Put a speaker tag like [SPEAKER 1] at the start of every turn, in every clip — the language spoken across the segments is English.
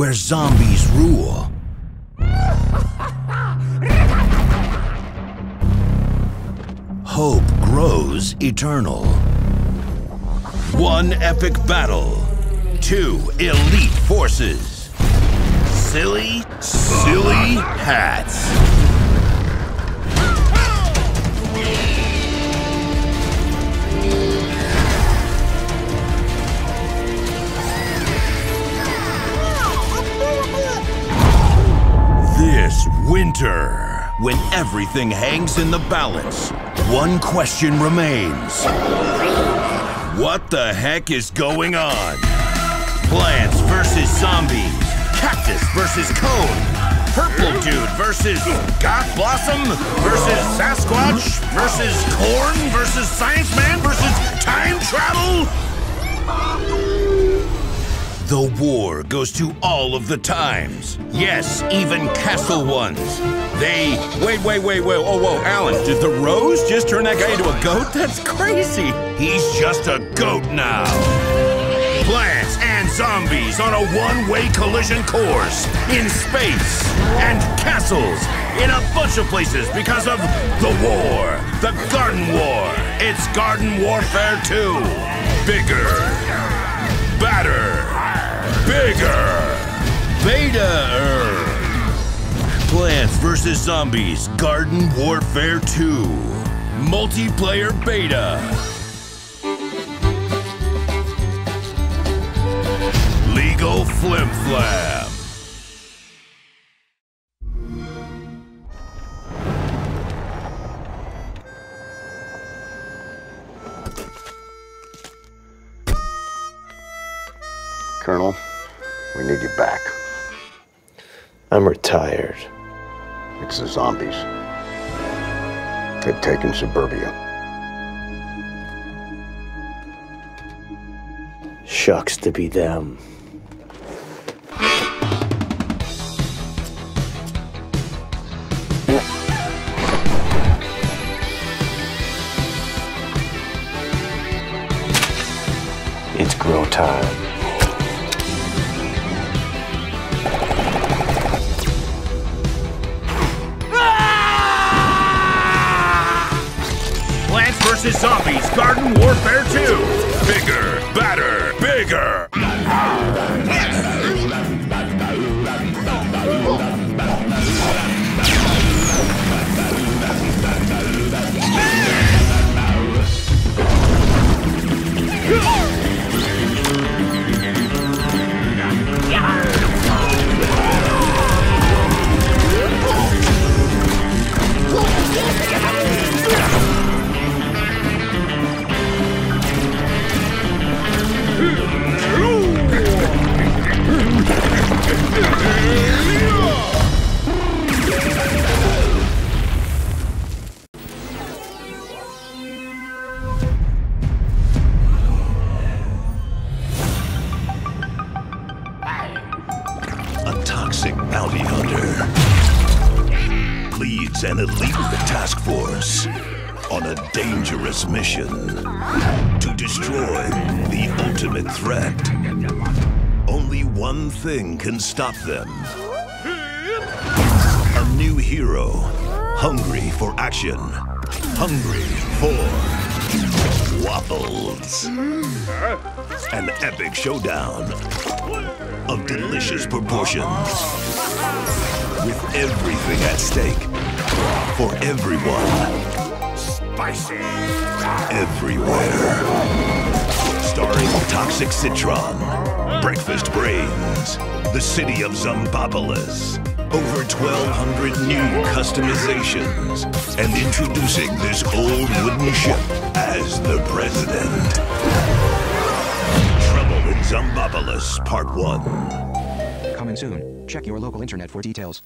[SPEAKER 1] where zombies rule, hope grows eternal. One epic battle, two elite forces, silly, silly hats. Winter, when everything hangs in the balance, one question remains. What the heck is going on? Plants versus zombies. Cactus versus cone. Purple dude versus goth blossom versus Sasquatch versus corn versus science man versus time travel. The war goes to all of the times. Yes, even castle ones. They. Wait, wait, wait, wait. Oh, whoa, Alan, did the rose just turn that guy into a goat? That's crazy. He's just a goat now. Plants and zombies on a one way collision course in space and castles in a bunch of places because of the war, the Garden War. It's Garden Warfare 2. Bigger, badder, bigger, beta. Plants vs. Zombies Garden Warfare 2. Multiplayer beta. Legal Flim Flam.
[SPEAKER 2] I'm retired.
[SPEAKER 3] It's the zombies. They've taken suburbia.
[SPEAKER 2] Shucks to be them.
[SPEAKER 4] Stop them. A new hero, hungry for action, hungry for waffles. An epic showdown of delicious proportions. With everything at stake. For everyone. Spicy. Everywhere. Starring Toxic Citron. Breakfast Brainz. The city of Zombopolis. Over 1,200 new customizations. And introducing this old wooden ship as the president. Trouble in Zombopolis, Part 1.
[SPEAKER 5] Coming soon. Check your local internet for details.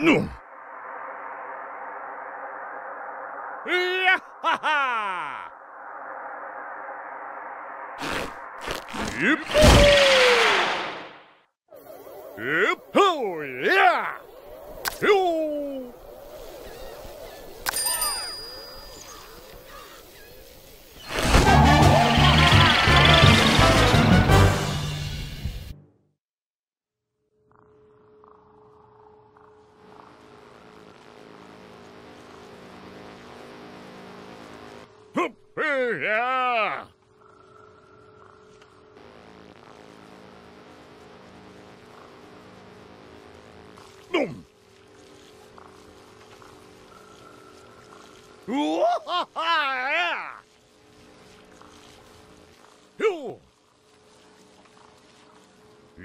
[SPEAKER 1] No.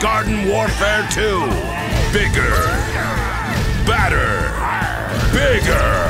[SPEAKER 1] Garden Warfare 2. Bigger. Badder. Bigger.